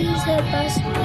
please help us.